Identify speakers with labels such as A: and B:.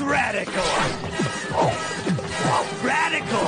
A: radical. Radical.